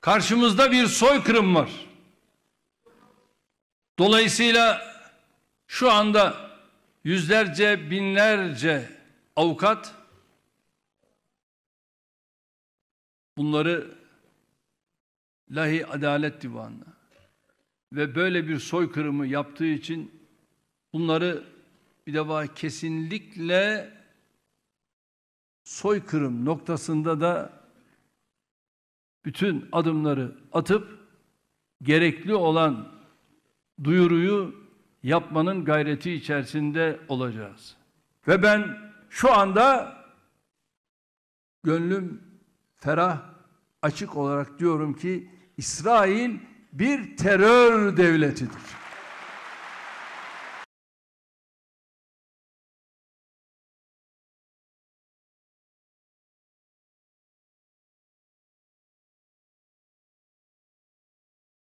Karşımızda bir soykırım var. Dolayısıyla şu anda yüzlerce, binlerce avukat bunları Lahi Adalet Divanı'na ve böyle bir soykırımı yaptığı için bunları bir defa kesinlikle soykırım noktasında da bütün adımları atıp gerekli olan duyuruyu yapmanın gayreti içerisinde olacağız. Ve ben şu anda gönlüm ferah açık olarak diyorum ki İsrail bir terör devletidir.